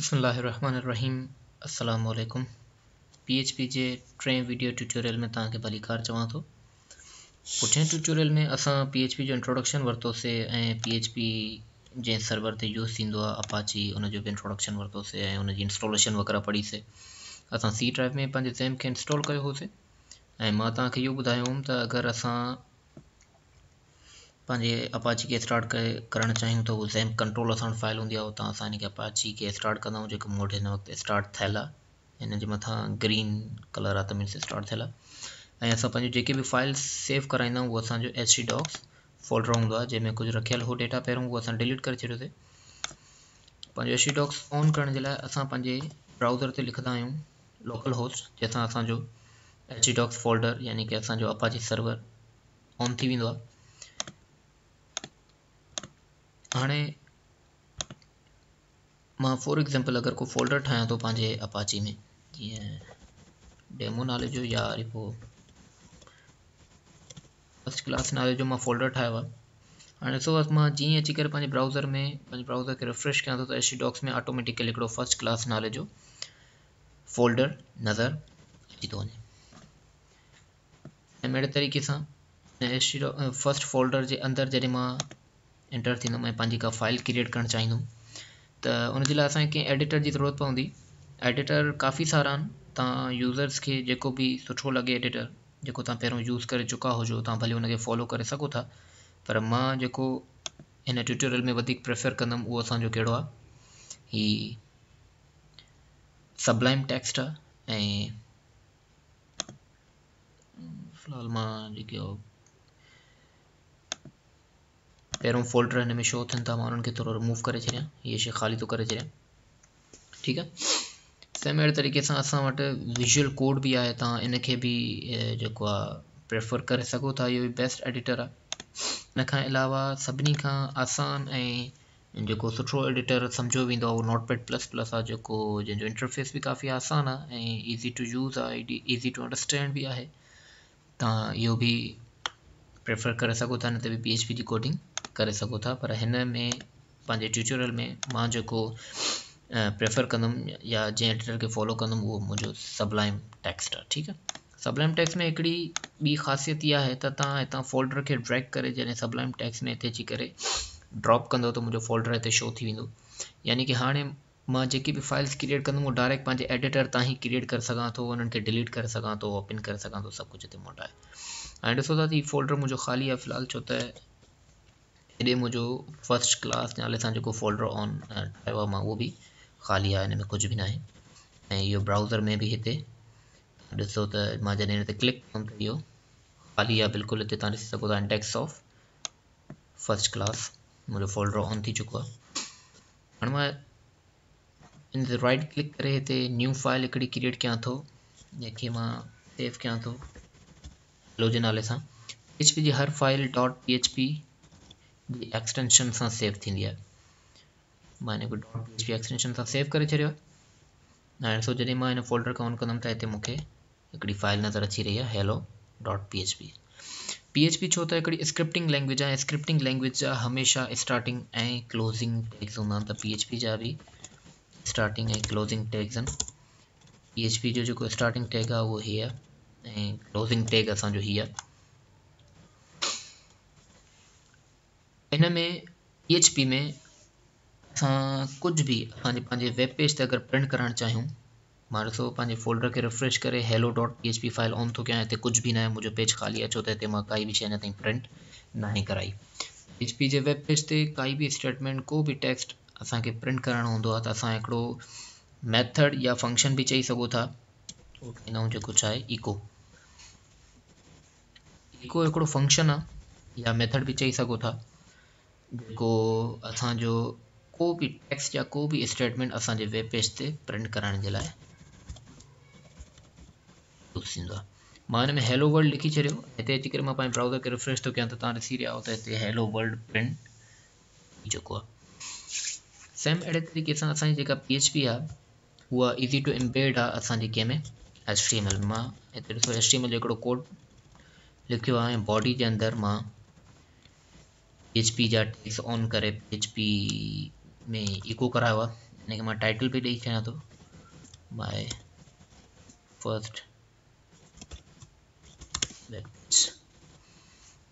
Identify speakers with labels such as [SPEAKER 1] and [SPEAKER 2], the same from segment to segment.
[SPEAKER 1] بسم اللہ الرحمن الرحیم۔ السلام علیکم۔ پی ایچ پی کے ٹے ویڈیو ٹوٹورئل میں تا کار چھو پوچھے ٹوٹوریل میں ارا پی ایچ پی جو انٹروڈکشن وتوسے اور P H P G server use ہوا اپاچی انجوب بھی انٹروڈکشن ورتوسے ان کی جی انسٹالشن وغیرہ پڑھیسے اے سی ڈرائب میں پانے زیم کے انسٹال کیا ہو سی تا بداؤں تو اگر اصل پانے اپاچی کے اسٹاٹ کرنا چاہیں تو زیم کنٹرول فائل ہوں دیا ہوتا آسانی کے اپاچی کے سٹارٹ کرنا ہوں جو کہ ان نوقت تھل تھیلا یعنی کے مطلب گرین کلر آتاس اسٹاٹ تھل ہے سب جی فائلس سیو کرائیوں وہ اب ڈاکس فولڈ رہوں ہوں جی میں کچھ رکھو ڈیٹا پہ وہ آسان ڈیلیٹ کر چھ سی ایچ ڈی ڈاکس آن کرنے کے لیے اب براؤزر لکھتا لوکل ہوسٹ جیسا اصانو ایچ ڈاکس فولڈر یعنی کہ او اپاچی سرور اون ہاں فور ایگزامپل اگر کوئی فولڈر ٹھا تو اپاچی میں جی ڈیمو نالے جو یا فسٹ کلس نالے جو فولڈر ٹھاؤ ہے ہاں سو بس میں جی اچھی براؤزر میں براؤزر ریفریش كیا تو ایشی ڈاكس میں آٹومیٹكلی فسٹ كلس نالے جو فلڈر نظر اچی تو وجے اِن اے طریقے سے ایشی ڈا فسٹ فولڈر كے اندر جی اینٹر کا فائل کرنا چاہم تو ان کے لیے اڈیٹر کی ضرورت پڑتی ایڈیٹر کافی سارا تاکہ یوزرس کے جو بھی سٹو لگے ایڈیٹر جو تب پہ یوز کر چکا ہوجہ تاکہ بھلے ان کے فالو کر سکو پر ٹوٹور میں پریفر کرم وہ اُن کو یہ سبلائم ٹیکسٹ آ فی الحال پہو فولڈر شو تھے ان کو رموو کر چاہیں یہ شو خالی تو کریں ٹھیک ہے؟ سیمڑے طریقے سے اٹھ ویژل کوڈ بھی ہے تو ان کے بھی پریفر کر سو تھا، یہ بیسٹ ایڈیٹر ہے۔ ان کے علاوہ سی آسان میں جو ایڈیٹر سمجھو بھی نوٹ پیڈ پلس پلس ہے جو جنوب انٹرفیس بھی کافی آسان ہے۔ Easy to use easy to understand بھی ہے۔ تا یہ بھی پریفر کر سوتا بھی پی ایچ پی کوڈنگ کرے سو تھا پر میں پانچ ٹوچوریل میں کوئی پریفر کرم یا جنٹر کے فالو کرم وہ سبلائم ٹیکسٹ آ ٹھیک ہے سبلائم ٹیکسٹ میں ایکڑی بی خاصیت یہ ہے تاکہ فولڈر کے ڈریک جیسے سبلائم ٹیکسٹ میں اچھی ڈراپ کرو تو مجھے فولڈر شو یعنی کہ ہاں میںکی بھی فائلس کریئٹ کر ڈائریکٹ پانے ایڈیٹر تا ہی کرٹ کر سا تو ان کے ڈیلیٹ کر سو تو اوپن کر سو سب کچھ موٹا ہاں فولڈر مجھے خالی ہے، فی الحال چھو تو اتے مجھے فسٹ کلس نالے سے فوڈر اونام وہ بھی خالی ہے ان میں کچھ بھی نہ براؤزر میں بھی یہ سو جن کلک یہ خالی ہے، بالکل انڈیکس آف فسٹ کلس مجھے فولڈر ان تھی چُکو ہر میں ان رائٹ کلک کرتے نیو فائل ایکٹ کرو جن کے سیو کرو ہیلو جی نالے سے پی ایچ پی ہر file dot P H P extension سے سیو تھی ہے نا پی ایچ پی ایسٹینشن سے سیو کر چڑھ ہاں سو جی میں فوڈر کا آن کرم تاکہ فائل نظر اچھی رہی ہے. Hello dot P H P P H P چھو تو اسکرپٹنگ لینگویج ہے. اسکرپٹنگ لینگویج جا ہمیشہ اسٹارٹنگ ایلوزنگ ٹیکس ہوں تو پی ایچ پی جا بھی اسٹارٹنگ ایک closing tags E H P جو اسٹارٹنگ ٹیک ہے وہ یہ ہے. کلوزنگ ٹیک اصانو ہی ان میں ای ایچ پی میں اچھ بھی ہمیں ویب پیج سے اگر پرنٹ کرنا چاہیے فولڈر کے ریفریش کر کر hello dot E H P file on تو کیں کچھ بھی نہ پیج خالی ہے چھو تو کئی بھی شاید اتائی پرنٹ نہ کرائی. E H P web page سے کئی بھی اسٹیٹمنٹ کوئی بھی ٹیکسٹ ابھی پرانو میتھڈ یا فنکشن بھی چیز تھا جو چائے ایکو ایکو ایک فنکشن آ میتھڈ بھی چی سو تھا اب بھی ٹیکسٹ یا کوئی بھی اسٹیٹمینٹ اب ویب پیج سے پرنٹ کرنے کے لائے ان میں ہیلو ولڈ لکھی چلو اچھی براؤزر کے ریفریش تو کیاں تو تر رہا ہیلو ولڈ پرنٹ سیم اڑے طریقے سے پی ایچ پی وہ ایزی ٹو امپیئرڈ آسان کی ایچ ڈی ایم ایل میں H T M L code لکھیں باڈی کے اندر میں پی ایچ پی جاس آن کری ایچ پی میں ایگو کرا ٹائٹل بھی ڈے چون فسٹ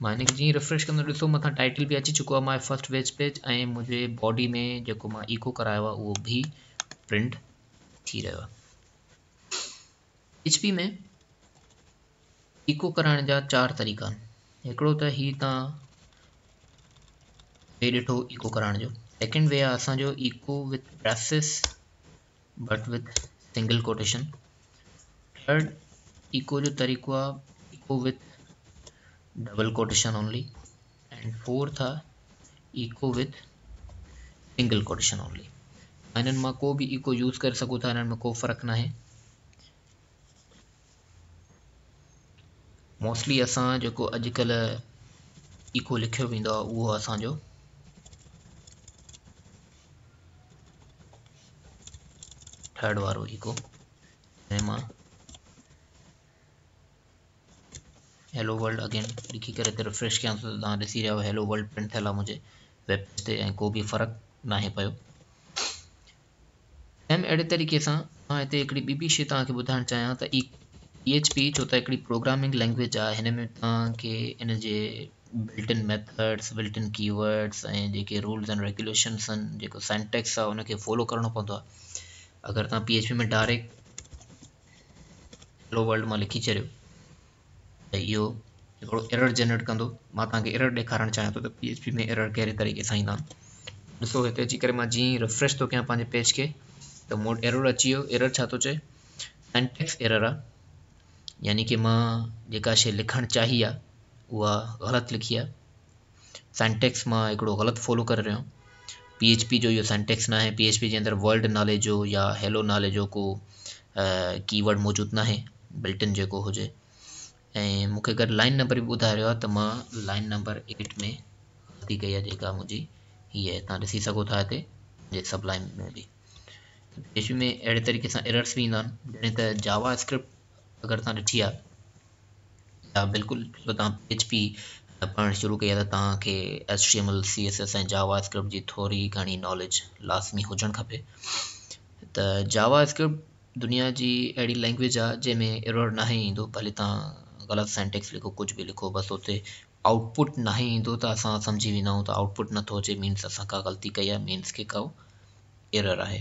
[SPEAKER 1] میں نے جی ریفریش کرائٹل بھی اچھی چکو مائی فسٹ ویج پیج اور مجھے باڈی میں جوکو کرا بھی پرینٹ رہے ایچ پی میں ایكو کرنے جا چار طریقہ ایکڑو تو یہ تا ہي ڈٹھو ايکو كران جو سيكنڈ وے آسان echo with پاسيس but with single quotation third echo جو طریق echo with double quotation only and four تھا ود انگل کوٹیشن اونلی ان میں کوئی بھی ایکو یوز کر سکوں ان میں کوئی فرق نہ ہے موسٹلی اچانک جو اجک ایکو لکھو اصانو تھرڈ والوں ایکو جن میں هيلو ورلڊ اگين لکي ڪري هتي ريفريش ڪيان ٿو ته توهان ڏسي رهيا هيلو ورلڊ پرنٽ ٿيل آهي منهنجي ويب تي ۽ ڪو به فرق ناهي پيو. سيم اهڙي طريقي سان مان هتي هڪڙي ٻي به شيءِ توهان کي ٻڌائڻ چاهيان ته ئي پي ايڇ پي ڇو ته هڪڙي پروگرامنگ لينگويج آهي هن ۾ توهان کي ان جي بلٽن ميٿڊس بلٽن ڪيورڊس ۽ جيڪي رولز اينڊ ريگليشنس آهن جيڪو سينٽيڪس آهي ان کي فالو ڪرڻو پوندو آهي. اگر توهان P H P ۾ direct hello world مان لکي ڇڏيو بھائی ارر جنرٹ کرور دے کھار چاہیں تو پی ایچ پی میں ایرر کہڑے طریقے سے اچھی ریفرش تو کیا پیج کے تو میرر اچی ہوئے سائنٹیکس ایرر آ ش لکھ چاہیے وہ غلط لکھی ہے سائنٹیکس میں غلط فالو کر رہ پی ایچ پی جو سائنٹس نہ پی ایچ پی ادر ولڈ نالے یا ہیلو نالے جو کوئی کیوڈ موجود نہ بلٹن جو ہوجائے ۽ مون کي اگر لائن نمبر به ٻڌائي رهيو آهي ته مان لائن نمبر ايٽ ۾ غلطي ڪئي آهي جيڪا منهنجي هيءَ توهان ڏسي سگهو ٿا هتي سڀ لائن ۾ به. ايڇ ۾ اهڙي طريقي سان ايررس به ايندا آهن. جڏهن ته جاوا اسڪرپٽ اگر توهان ڏٺي آهي يا بلڪل توهان ايڇ پي پڙهڻ شروع ڪئي آهي ته توهان کي H T M L C S S ۽ JavaScript جي ٿوري گهڻي ناليج لازمي هجڻ کپي. ته جاوا اسڪرپٽ دنيا جي اهڙي لينگويج آهي جنهن ۾ ايرر ناهي ايندو ڀلي توهان غلط سینٹیکس لکھو، کچھ بھی لکھو، بس اتنے آؤٹپٹ نہ ہی ہوتا تا اب سمجھی بھی نہ ہوں تا آؤٹ پٹ نہ تو جے مینس اب غلطی کئی ہے مینس کے کو ایرر آئے۔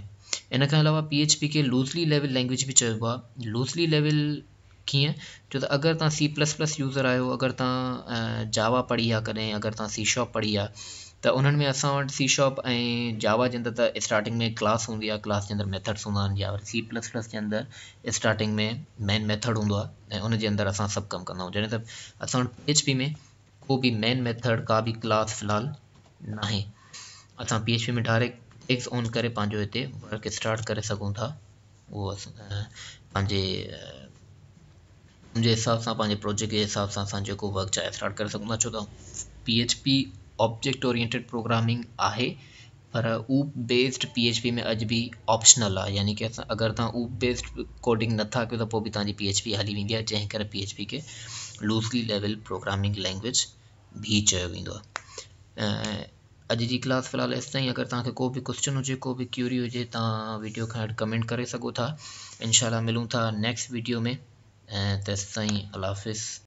[SPEAKER 1] ان کے علاوہ پی ایچ پی کے لوزلی لیول لینگویج بھی چاہے ہوا۔ لوزلی چوزلی لیویل کیے تو اگر تعلیم سی پلس پلس یوزر آئے ہو، اگر تا اگر پڑھی سی شاپ پڑھیا تو ان میں اصا و سی شاپ اور جاب کے اندر اسٹارٹنگ میں کلس ہوں کلس کے اندر میتھڈس ہوں یا سی پلس پلس کے اندر اسٹارٹ میں مین میتڈ ہوں ان کے اندر اب سب کم کریں جیسے اٹھ پی ایچ پی میں کوئی بھی مین میتڈ کا بھی کلس فی الحال نہ ہے اب پی ایچ پی میں ڈائریکٹ ایکس اون کرو وک اسٹاٹ کر سو ان کے حساب سے پروجیکٹ کے حساب سے اسٹاٹ کر سکوں P H P object oriented programming ہے پر او بیسڈ پی ایچ پی میں اج بھی اپشنل ہے یعنی کہ اگر تع بیسڈ کوڈنگ نہ تھا کر پی ایچ بی ہلی وی ہے جن کر پی ایچ پی کے لوزلی لیویل پروگرام لینگویج بھی ویسے اج کی کلاس فی الحال اس کو کوئی بھی کوشچن ہو جائے کوئی بھی کیوری ہو جائے تو ویڈیو کا کمینٹ کر سو تھا۔ ان شاء اللہ ملوں تاکہ نیکسٹ ویڈیو میں۔ تس تھی اللہفظ